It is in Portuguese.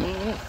Hum.